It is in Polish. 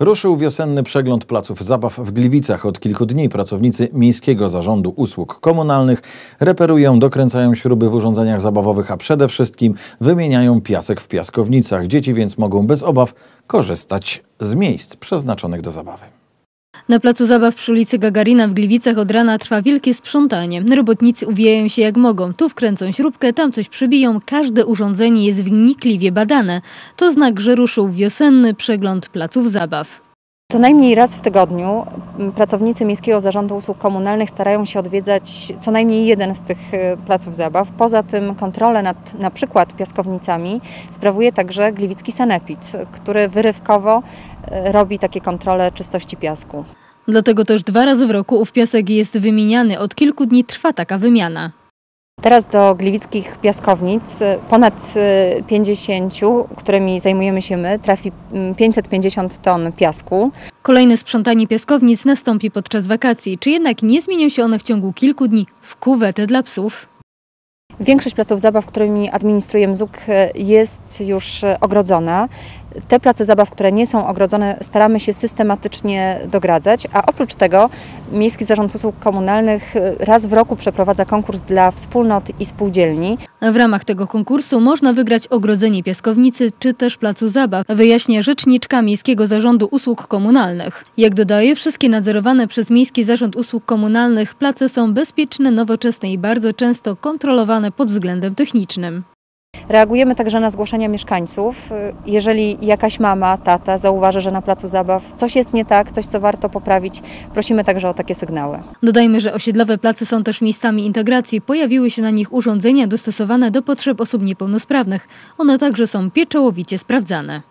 Ruszył wiosenny przegląd placów zabaw w Gliwicach. Od kilku dni pracownicy Miejskiego Zarządu Usług Komunalnych reperują, dokręcają śruby w urządzeniach zabawowych, a przede wszystkim wymieniają piasek w piaskownicach. Dzieci więc mogą bez obaw korzystać z miejsc przeznaczonych do zabawy. Na placu zabaw przy ulicy Gagarina w Gliwicach od rana trwa wielkie sprzątanie. Robotnicy uwijają się jak mogą. Tu wkręcą śrubkę, tam coś przybiją. Każde urządzenie jest wnikliwie badane. To znak, że ruszył wiosenny przegląd placów zabaw. Co najmniej raz w tygodniu m, pracownicy Miejskiego Zarządu Usług Komunalnych starają się odwiedzać co najmniej jeden z tych e, placów zabaw. Poza tym kontrolę nad na przykład piaskownicami sprawuje także Gliwicki Sanepid, który wyrywkowo e, robi takie kontrole czystości piasku. Dlatego też dwa razy w roku ów piasek jest wymieniany. Od kilku dni trwa taka wymiana. Teraz do gliwickich piaskownic e, ponad e, 50, którymi zajmujemy się my, trafi m, 550 ton piasku. Kolejne sprzątanie piaskownic nastąpi podczas wakacji. Czy jednak nie zmienią się one w ciągu kilku dni w kuwetę dla psów? Większość placów zabaw, którymi administruje MZUK e, jest już e, ogrodzona. Te place zabaw, które nie są ogrodzone, staramy się systematycznie dogradzać, a oprócz tego Miejski Zarząd Usług Komunalnych e, raz w roku przeprowadza konkurs dla wspólnot i spółdzielni. W ramach tego konkursu można wygrać ogrodzenie piaskownicy czy też placu zabaw, wyjaśnia rzeczniczka Miejskiego Zarządu Usług Komunalnych. Jak dodaje, wszystkie nadzorowane przez Miejski Zarząd Usług Komunalnych place są bezpieczne, nowoczesne i bardzo często kontrolowane pod względem technicznym. Reagujemy także na zgłoszenia mieszkańców. Jeżeli jakaś mama, tata zauważy, że na placu zabaw coś jest nie tak, coś co warto poprawić, prosimy także o takie sygnały. Dodajmy, że osiedlowe place są też miejscami integracji. Pojawiły się na nich urządzenia dostosowane do potrzeb osób niepełnosprawnych. One także są pieczołowicie sprawdzane.